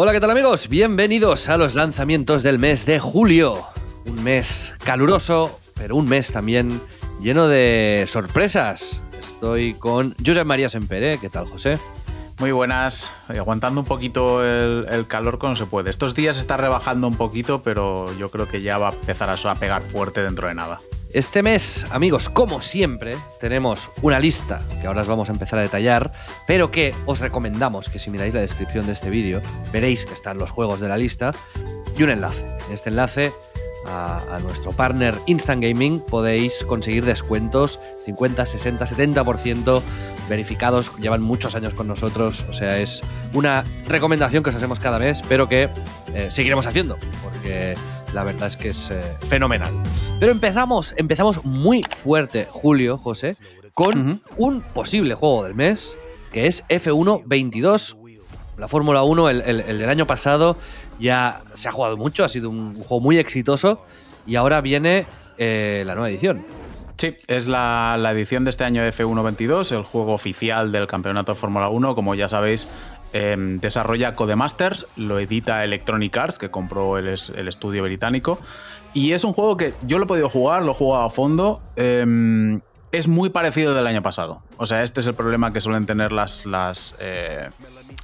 Hola, ¿qué tal amigos? Bienvenidos a los lanzamientos del mes de julio. Un mes caluroso, pero un mes también lleno de sorpresas. Estoy con Josep María Sempere. ¿Qué tal, José? Muy buenas, aguantando un poquito el, calor como se puede. Estos días está rebajando un poquito, pero yo creo que ya va a empezar a pegar fuerte dentro de nada. Este mes, amigos, como siempre, tenemos una lista que ahora os vamos a empezar a detallar, pero que os recomendamos que si miráis la descripción de este vídeo, veréis que están los juegos de la lista y un enlace. En este enlace a, nuestro partner Instant Gaming podéis conseguir descuentos 50, 60, 70% verificados, llevan muchos años con nosotros, o sea, es una recomendación que os hacemos cada mes, pero que eh, seguiremos haciendo, porque la verdad es que es eh, fenomenal. Pero empezamos, empezamos muy fuerte, Julio, José, con un posible juego del mes, que es F1 22. La Fórmula 1, el, del año pasado, ya se ha jugado mucho, ha sido un juego muy exitoso y ahora viene eh, la nueva edición. Sí, es la, edición de este año F1 22, el juego oficial del campeonato de Fórmula 1. Como ya sabéis, Em, desarrolla Codemasters, lo edita Electronic Arts, que compró el, estudio británico. Y es un juego que yo lo he podido jugar, lo he jugado a fondo. Em, es muy parecido del año pasado. O sea, este es el problema que suelen tener las, eh,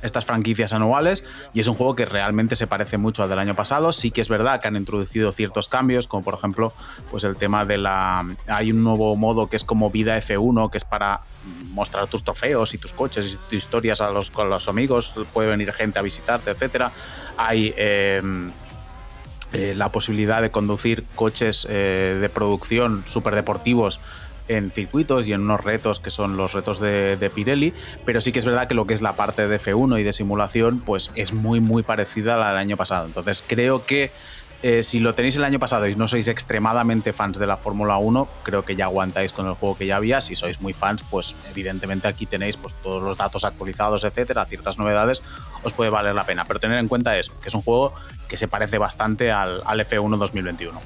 estas franquicias anuales y es un juego que realmente se parece mucho al del año pasado. Sí que es verdad que han introducido ciertos cambios, como por ejemplo, pues el tema de la hay un nuevo modo que es como vida F1, que es para mostrar tus trofeos y tus coches y tus historias a los, con los amigos, puede venir gente a visitarte, etcétera. Hay em, eh, la posibilidad de conducir coches eh, de producción súper deportivos en circuitos y en unos retos que son los retos de, Pirelli, pero sí que es verdad que lo que es la parte de F1 y de simulación, pues es muy, muy parecida a la del año pasado. Entonces creo que eh, si lo tenéis el año pasado y no sois extremadamente fans de la Fórmula 1, creo que ya aguantáis con el juego que ya había. Si sois muy fans, pues evidentemente aquí tenéis pues, todos los datos actualizados, etcétera, ciertas novedades, os puede valer la pena. Pero tener en cuenta eso, que es un juego que se parece bastante al, al F1 2021.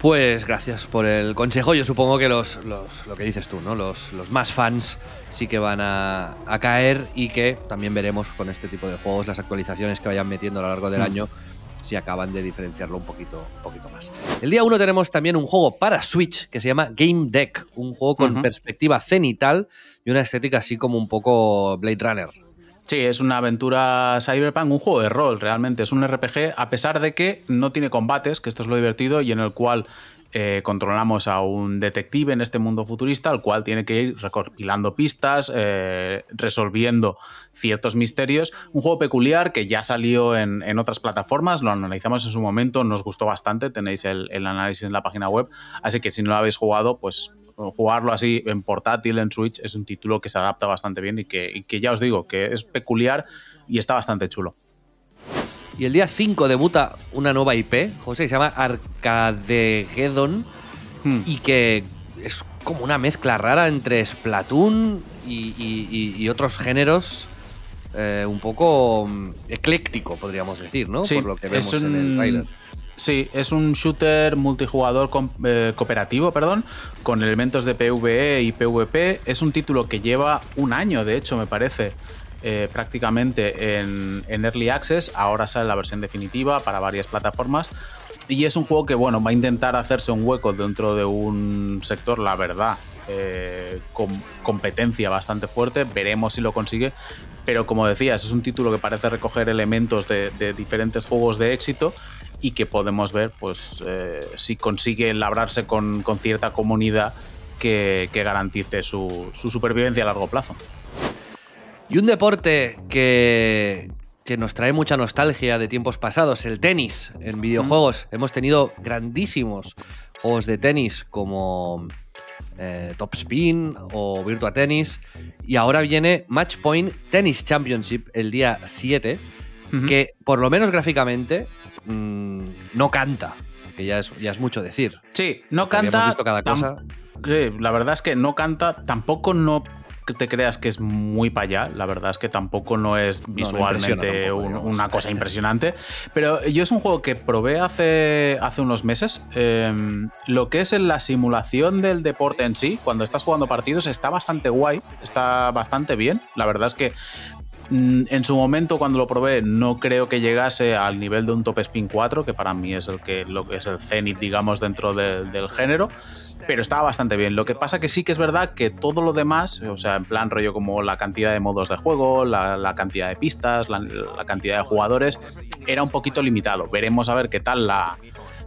Pues gracias por el consejo. Yo supongo que los, lo que dices tú, ¿no? Los, más fans sí que van a, caer y que también veremos con este tipo de juegos las actualizaciones que vayan metiendo a lo largo del mm. año si acaban de diferenciarlo un poquito, un poquito más. El día 1 tenemos también un juego para Switch que se llama Game Deck, un juego con perspectiva cenital y una estética así como un poco Blade Runner. Sí, es una aventura cyberpunk, un juego de rol realmente, es un RPG, a pesar de que no tiene combates, que esto es lo divertido, y en el cual eh, controlamos a un detective en este mundo futurista, al cual tiene que ir recopilando pistas, eh, resolviendo ciertos misterios. Un juego peculiar que ya salió en, otras plataformas, lo analizamos en su momento, nos gustó bastante, tenéis el, el análisis en la página web, así que si no lo habéis jugado, pues jugarlo así en portátil, en Switch, es un título que se adapta bastante bien y que, ya os digo, que es peculiar y está bastante chulo. Y el día 5 debuta una nueva IP, José, que se llama Arcadegeddon hmm. y que es como una mezcla rara entre Splatoon y, otros géneros eh, un poco mm, ecléctico, podríamos decir, ¿no? Por lo que vemos en el trailer. Sí, es un shooter multijugador eh, cooperativo, perdón, con elementos de PvE y PvP. Es un título que lleva un año, de hecho, me parece, eh, prácticamente en, Early Access. Ahora sale la versión definitiva para varias plataformas. Y es un juego que, bueno, va a intentar hacerse un hueco dentro de un sector, la verdad, eh, con competencia bastante fuerte. Veremos si lo consigue. Pero como decías, es un título que parece recoger elementos de, diferentes juegos de éxito y que podemos ver pues eh, si consigue labrarse con, cierta comunidad que, garantice su, supervivencia a largo plazo. Y un deporte que, que nos trae mucha nostalgia de tiempos pasados, el tenis en videojuegos. Hemos tenido grandísimos juegos de tenis como eh, Top Spin o Virtua Tennis. Y ahora viene Match Point Tennis Championship el día 7, que por lo menos gráficamente Mm, no canta, que ya es, ya es mucho decir. Sí, no canta. cada cosa. la verdad es que no canta, tampoco no te creas que es muy para allá, la verdad es que tampoco no es visualmente una cosa impresionante, pero yo es un juego que probé hace, hace unos meses, em, lo que es en la simulación del deporte en sí, cuando estás jugando partidos, está bastante guay, está bastante bien, la verdad es que en su momento, cuando lo probé, no creo que llegase al nivel de un Top Spin 4, que para mí es el que, lo que es el cenit, digamos, dentro del género pero estaba bastante bien. Lo que pasa que sí que es verdad que todo lo demás, o sea, en plan rollo como la cantidad de modos de juego, la, cantidad de pistas, la, cantidad de jugadores, era un poquito limitado. Veremos a ver qué tal la,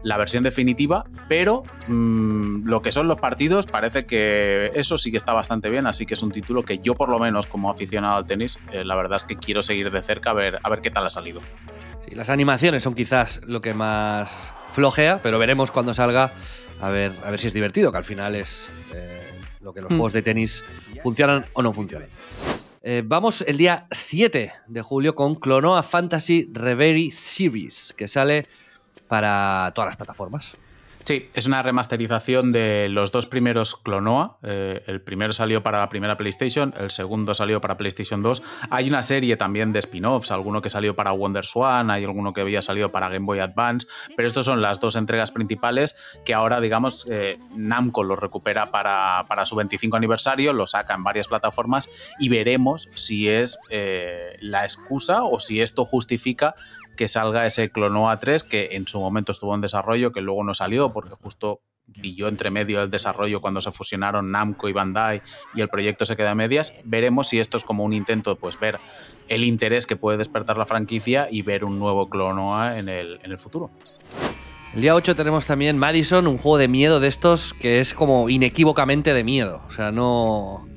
la versión definitiva, pero mm, lo que son los partidos parece que eso sí que está bastante bien, así que es un título que yo por lo menos como aficionado al tenis, eh, la verdad es que quiero seguir de cerca a ver, a ver qué tal ha salido. las animaciones son quizás lo que más flojea, pero veremos cuando salga a ver, a ver si es divertido, que al final es eh, lo que los mm. juegos de tenis funcionan o no funcionan. Eh, vamos el día 7 de julio con Clonoa Fantasy Reverie Series, que sale para todas las plataformas. Sí, es una remasterización de los dos primeros Clonoa. Eh, el primero salió para la primera PlayStation, el segundo salió para PlayStation 2. Hay una serie también de spin-offs, alguno que salió para Wonder Swan, hay alguno que había salido para Game Boy Advance, pero estas son las dos entregas principales que ahora, digamos, eh, Namco lo recupera para, su 25 aniversario, lo saca en varias plataformas y veremos si es eh, la excusa o si esto justifica que salga ese Clonoa 3 que en su momento estuvo en desarrollo, que luego no salió porque justo pilló entre medio el desarrollo cuando se fusionaron Namco y Bandai y el proyecto se queda a medias. Veremos si esto es como un intento pues, ver el interés que puede despertar la franquicia y ver un nuevo Clonoa en el, en el futuro. El día 8 tenemos también Madison, un juego de miedo de estos que es como inequívocamente de miedo. O sea, no.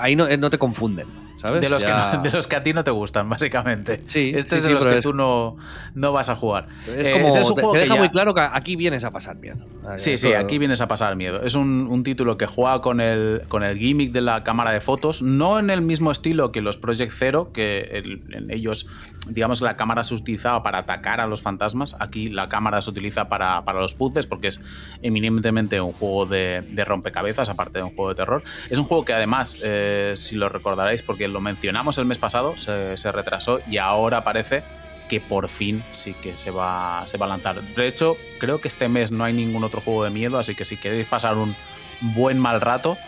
ahí no, no te confunden. De los, que de los que a ti no te gustan, básicamente. Sí, este es de los que tú no, no vas a jugar. Es eh, un juego te, deja muy claro que aquí vienes a pasar miedo. Sí, sí, aquí vienes a pasar miedo. Es un, título que juega con el, con el gimmick de la cámara de fotos, no en el mismo estilo que los Project Zero, que en ellos, digamos, la cámara se utilizaba para atacar a los fantasmas. Aquí la cámara se utiliza para, los puzzles, porque es eminentemente un juego de, rompecabezas, aparte de un juego de terror. Es un juego que además, eh, si lo recordaréis, porque lo mencionamos el mes pasado, se, retrasó y ahora parece que por fin sí que se va, se va a lanzar. De hecho, creo que este mes no hay ningún otro juego de miedo, así que si queréis pasar un buen mal rato,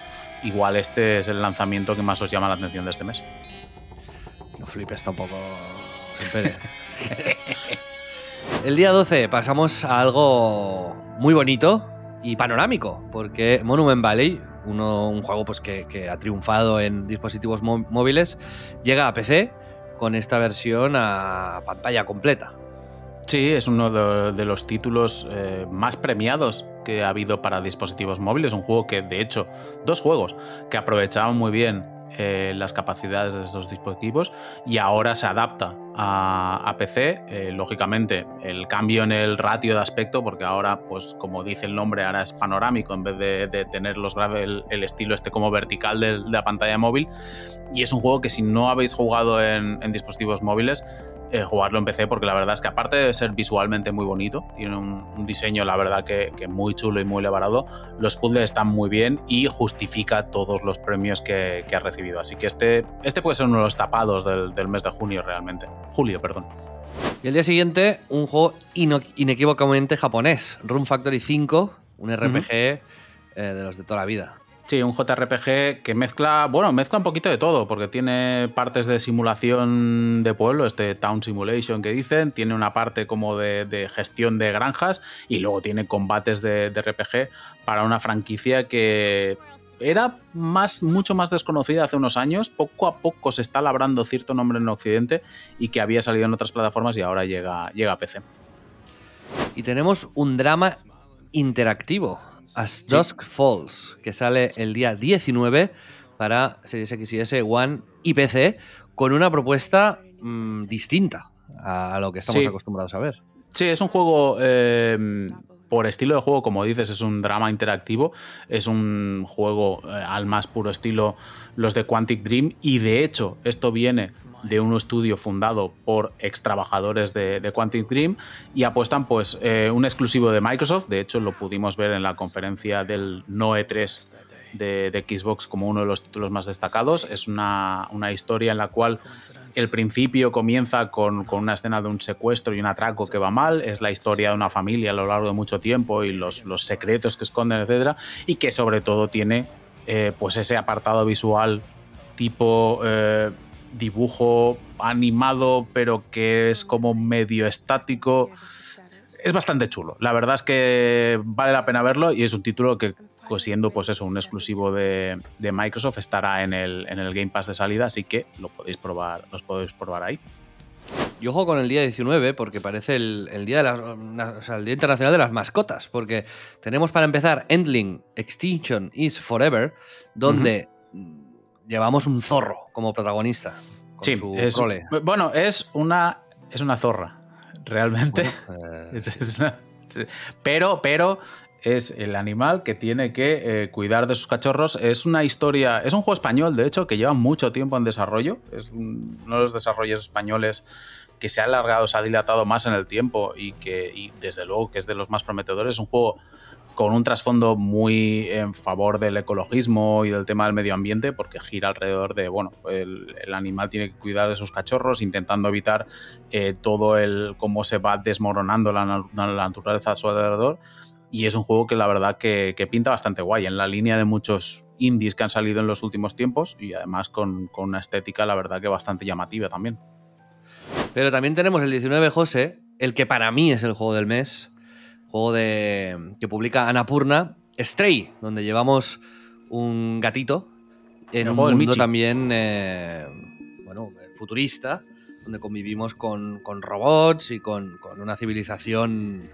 igual este es el lanzamiento que más os llama la atención de este mes. No flipes tampoco, El día 12 pasamos a algo muy bonito y panorámico, porque Monument Valley, un juego pues, que, ha triunfado en dispositivos móviles, llega a PC con esta versión a pantalla completa. Sí, es uno de, los títulos eh, más premiados que ha habido para dispositivos móviles. Un juego que, de hecho, dos juegos que aprovechaban muy bien eh, las capacidades de estos dispositivos y ahora se adapta a, PC. Eh, lógicamente, el cambio en el ratio de aspecto, porque ahora, pues como dice el nombre, ahora es panorámico en vez de, tener los el, el, estilo este como vertical de, la pantalla móvil. Y es un juego que si no habéis jugado en dispositivos móviles, eh, jugarlo en PC porque la verdad es que aparte de ser visualmente muy bonito, tiene un, diseño la verdad que, muy chulo y muy elaborado, los puzzles están muy bien y justifica todos los premios que, ha recibido. Así que este, este puede ser uno de los tapados del, mes de junio realmente. Julio, perdón. Y el día siguiente, un juego inequívocamente japonés, Room Factory 5, un RPG eh, de los de toda la vida. Sí, un JRPG que mezcla, bueno, mezcla un poquito de todo, porque tiene partes de simulación de pueblo, este Town Simulation que dicen, tiene una parte como de, gestión de granjas y luego tiene combates de, RPG para una franquicia que era más, mucho más desconocida hace unos años, poco a poco se está labrando cierto nombre en Occidente y que había salido en otras plataformas y ahora llega, llega a PC. Y tenemos un drama interactivo As Dusk Falls, que sale el día 19 para Series X y S, One y PC, con una propuesta mm, distinta a lo que estamos acostumbrados a ver. Sí, es un juego em, por estilo de juego, como dices, es un drama interactivo, es un juego eh, al más puro estilo los de Quantic Dream y de hecho esto viene de un estudio fundado por ex trabajadores de, de Quantic Dream y apuestan pues eh, un exclusivo de Microsoft, de hecho lo pudimos ver en la conferencia del Noe 3 de, Xbox como uno de los títulos más destacados. Es una, historia en la cual el principio comienza con, una escena de un secuestro y un atraco que va mal, es la historia de una familia a lo largo de mucho tiempo y los, los secretos que esconden, etcétera, y que sobre todo tiene eh, pues ese apartado visual tipo... Eh, dibujo animado, pero que es como medio estático. Es bastante chulo. La verdad es que vale la pena verlo y es un título que, pues, siendo pues eso, un exclusivo de, Microsoft, estará en el, en el, Game Pass de salida, así que lo podéis probar, los podéis probar ahí. Yo juego con el día 19 porque parece el, día de el Día Internacional de las Mascotas, porque tenemos para empezar Endling Extinction is Forever, donde llevamos un zorro como protagonista. sí, bueno, es una, es una zorra, realmente. Eh, pero, pero es el animal que tiene que eh, cuidar de sus cachorros. Es una historia, es un juego español, de hecho, que lleva mucho tiempo en desarrollo. Es uno de los desarrollos españoles que se ha alargado, se ha dilatado más en el tiempo y que, y desde luego, que es de los más prometedores. Es un juego con un trasfondo muy en favor del ecologismo y del tema del medio ambiente, porque gira alrededor de, bueno, el, animal tiene que cuidar de sus cachorros, intentando evitar eh, todo el cómo se va desmoronando la, naturaleza a su alrededor. Y es un juego que la verdad que, pinta bastante guay, en la línea de muchos indies que han salido en los últimos tiempos y además con, con una estética, la verdad que bastante llamativa también. Pero también tenemos el 19 José, el que para mí es el juego del mes, juego de, que publica Anapurna, Stray, donde llevamos un gatito en un mundo también eh, bueno, futurista, donde convivimos con, robots y con, con una civilización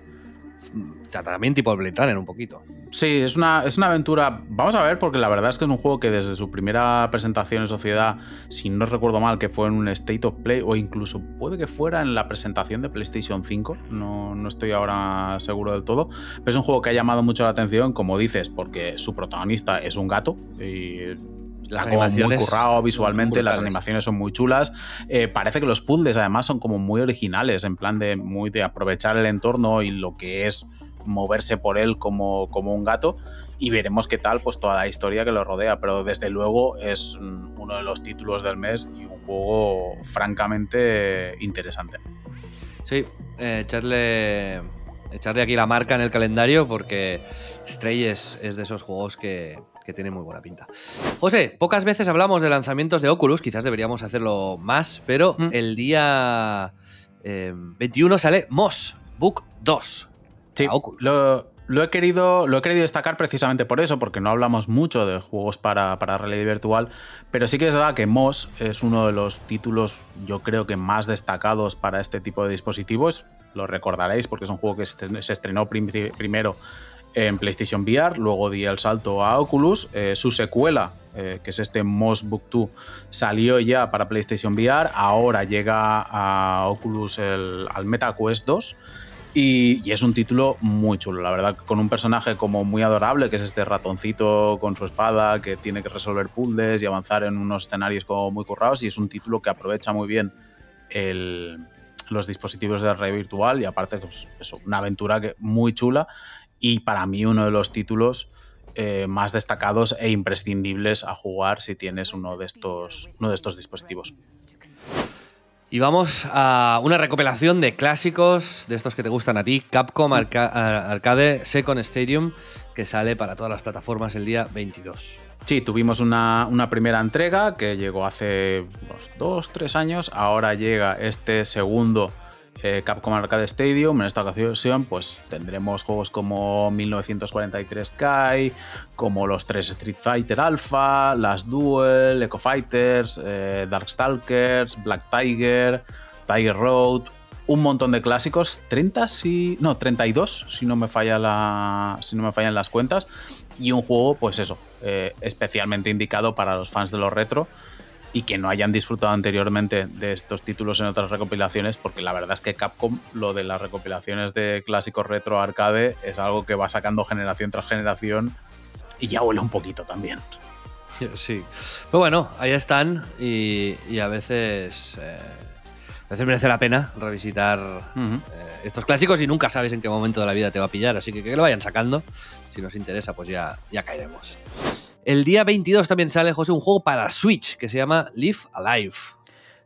también tipo Blade Runner un poquito. Sí, es una, es una aventura. Vamos a ver, porque la verdad es que es un juego que desde su primera presentación en sociedad, si no recuerdo mal, que fue en un State of Play, o incluso puede que fuera en la presentación de PlayStation 5, no, no estoy ahora seguro del todo, pero es un juego que ha llamado mucho la atención, como dices, porque su protagonista es un gato y las animaciones muy currado visualmente, las animaciones son muy chulas. Eh, parece que los puzzles además son como muy originales, en plan de muy de aprovechar el entorno y lo que es moverse por él como, como un gato y veremos qué tal pues toda la historia que lo rodea, pero desde luego es uno de los títulos del mes y un juego francamente interesante. Sí, eh, echarle, echarle aquí la marca en el calendario porque Stray es, es de esos juegos que, que tiene muy buena pinta. José, pocas veces hablamos de lanzamientos de Oculus, quizás deberíamos hacerlo más, pero mm. el día 21 eh, sale Moss Book 2. Sí, lo, lo, he querido, lo he querido destacar precisamente por eso, porque no hablamos mucho de juegos para, para realidad virtual, pero sí que es verdad que Moss es uno de los títulos, yo creo que más destacados para este tipo de dispositivos. Lo recordaréis porque es un juego que se estrenó primero en PlayStation VR, luego di el salto a Oculus, eh, su secuela, eh, que es este Moss Book 2, salió ya para PlayStation VR, ahora llega a Oculus el, al MetaQuest 2. Y, es un título muy chulo, la verdad, con un personaje como muy adorable, que es este ratoncito con su espada, que tiene que resolver puzzles y avanzar en unos escenarios como muy currados, y es un título que aprovecha muy bien los dispositivos de red virtual y aparte, pues, eso, una aventura que, muy chula y para mí uno de los títulos eh, más destacados e imprescindibles a jugar si tienes uno de estos, uno de estos dispositivos. Y vamos a una recopilación de clásicos de estos que te gustan a ti, Capcom Arcade Second Stadium, que sale para todas las plataformas el día 22. Sí, tuvimos una, una primera entrega que llegó hace unos dos, tres años, ahora llega este segundo eh, Capcom Arcade Stadium. En esta ocasión, pues tendremos juegos como 1943 Kai, como los tres Street Fighter Alpha, las Duel, Echo Fighters, eh, Darkstalkers, Black Tiger, Tiger Road, un montón de clásicos, 30 si no, 32 si no me falla la si no me fallan las cuentas y un juego pues eso, eh, especialmente indicado para los fans de los retro y que no hayan disfrutado anteriormente de estos títulos en otras recopilaciones, porque la verdad es que Capcom, lo de las recopilaciones de clásicos retro arcade, es algo que va sacando generación tras generación y ya huele un poquito también. Sí, pero bueno, ahí están y, a veces... Eh, a veces merece la pena revisitar eh, estos clásicos y nunca sabes en qué momento de la vida te va a pillar, así que que lo vayan sacando. Si nos interesa, pues ya, ya caeremos. El día 22 también sale, José, un juego para Switch que se llama Live Alive.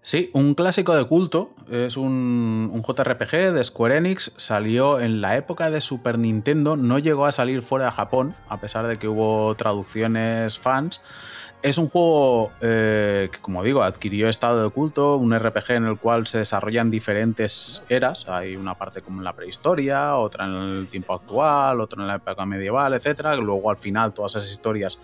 Sí, un clásico de culto. Es un, un, JRPG de Square Enix. Salió en la época de Super Nintendo. No llegó a salir fuera de Japón, a pesar de que hubo traducciones fans. Es un juego eh, que, como digo, adquirió estado de culto, un RPG en el cual se desarrollan diferentes eras. Hay una parte como en la prehistoria, otra en el tiempo actual, otra en la época medieval, etc. Luego al final todas esas historias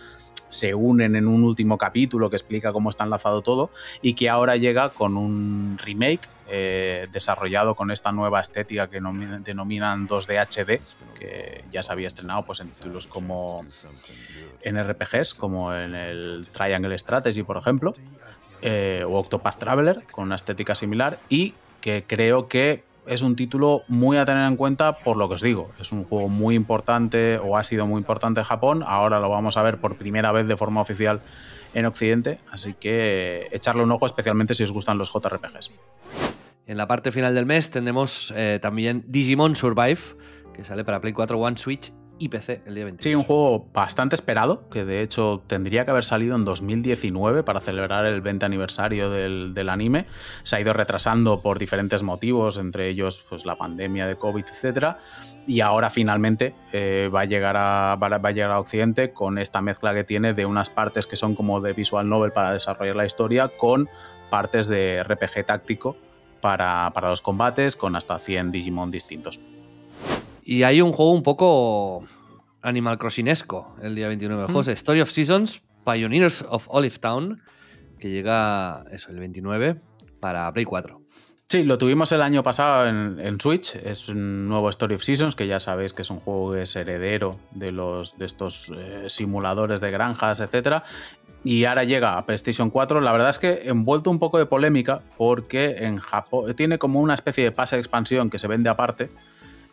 se unen en un último capítulo que explica cómo está enlazado todo y que ahora llega con un remake eh, desarrollado con esta nueva estética que denominan 2D HD, que ya se había estrenado pues, en títulos como en RPGs, como en el Triangle Strategy, por ejemplo, eh, o Octopath Traveler, con una estética similar, y que creo que es un título muy a tener en cuenta por lo que os digo. Es un juego muy importante o ha sido muy importante en Japón. Ahora lo vamos a ver por primera vez de forma oficial en Occidente. Así que echarle un ojo especialmente si os gustan los JRPGs. En la parte final del mes tendremos eh, también Digimon Survive, que sale para Play 4, One Switch y PC el día 28. Sí, un juego bastante esperado, que de hecho tendría que haber salido en 2019 para celebrar el 20 aniversario del, anime. Se ha ido retrasando por diferentes motivos, entre ellos pues, la pandemia de COVID, etc. Y ahora finalmente eh, va, a llegar a, va, a llegar a Occidente con esta mezcla que tiene de unas partes que son como de visual novel para desarrollar la historia con partes de RPG táctico para, para los combates con hasta 100 Digimon distintos. Y hay un juego un poco Animal Crossingesco el día 29 de José. Story of Seasons, Pioneers of Olive Town, que llega eso, el 29 para Play 4. Sí, lo tuvimos el año pasado en, Switch. Es un nuevo Story of Seasons, que ya sabéis que es un juego que es heredero de, los, de estos eh, simuladores de granjas, etc. Y ahora llega a PlayStation 4. La verdad es que envuelto un poco de polémica, porque en Japón tiene como una especie de pase de expansión que se vende aparte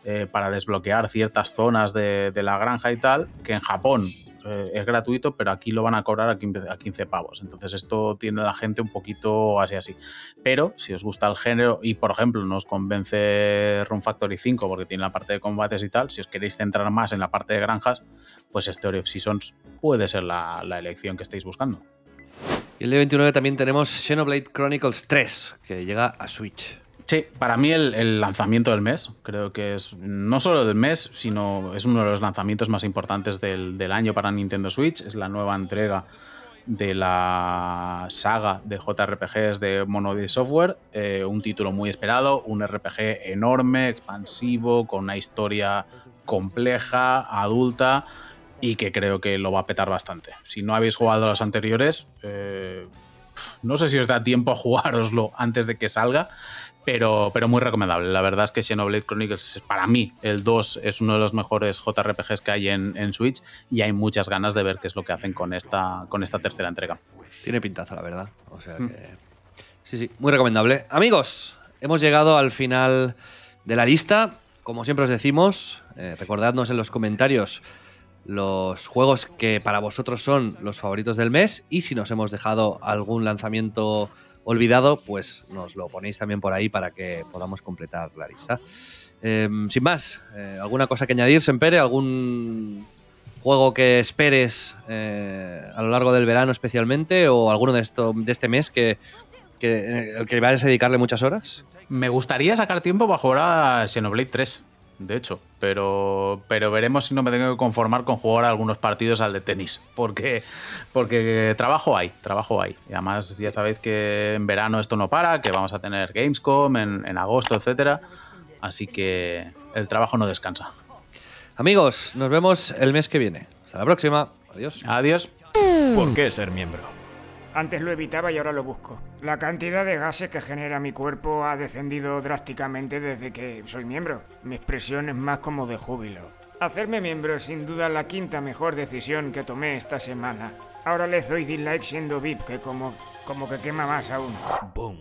eh, para desbloquear ciertas zonas de, la granja y tal, que en Japón eh, es gratuito, pero aquí lo van a cobrar a 15, pavos. Entonces esto tiene a la gente un poquito así así. Pero si os gusta el género y por ejemplo nos convence Run Factory 5 porque tiene la parte de combates y tal, si os queréis centrar más en la parte de granjas, pues Story of Seasons puede ser la, elección que estéis buscando. Y el día 29 también tenemos Xenoblade Chronicles 3, que llega a Switch. Sí, para mí el, lanzamiento del mes, creo que es no solo del mes, sino es uno de los lanzamientos más importantes del, año para Nintendo Switch. Es la nueva entrega de la saga de JRPGs de Monolith Software, eh, un título muy esperado, un RPG enorme, expansivo, con una historia compleja, adulta y que creo que lo va a petar bastante. Si no habéis jugado a los anteriores, eh, no sé si os da tiempo a jugároslo antes de que salga, pero, pero muy recomendable. La verdad es que Xenoblade Chronicles, para mí, el 2 es uno de los mejores JRPGs que hay en, Switch y hay muchas ganas de ver qué es lo que hacen con esta, con esta tercera entrega. Tiene pintaza, la verdad. O sea mm. que. Sí, sí, muy recomendable. Amigos, hemos llegado al final de la lista. Como siempre os decimos, eh, recordadnos en los comentarios los juegos que para vosotros son los favoritos del mes y si nos hemos dejado algún lanzamiento olvidado, pues nos lo ponéis también por ahí para que podamos completar la lista. Em, sin más, eh, ¿alguna cosa que añadir, Sempere? ¿Algún juego que esperes eh, a lo largo del verano especialmente o alguno de, esto, de este mes que, que, que vayas a dedicarle muchas horas? Me gustaría sacar tiempo para jugar a Xenoblade 3 de hecho, pero, pero veremos si no me tengo que conformar con jugar algunos partidos al de tenis, porque, porque trabajo hay, trabajo hay. Y además ya sabéis que en verano esto no para, que vamos a tener Gamescom en, en agosto, etcétera, así que el trabajo no descansa. Amigos, nos vemos el mes que viene. Hasta la próxima. Adiós. Adiós. ¿Por qué ser miembro? Antes lo evitaba y ahora lo busco. La cantidad de gases que genera mi cuerpo ha descendido drásticamente desde que soy miembro. Mi expresión es más como de júbilo. Hacerme miembro es sin duda la quinta mejor decisión que tomé esta semana. Ahora le doy dislike siendo VIP, que como, como que quema más aún. Boom.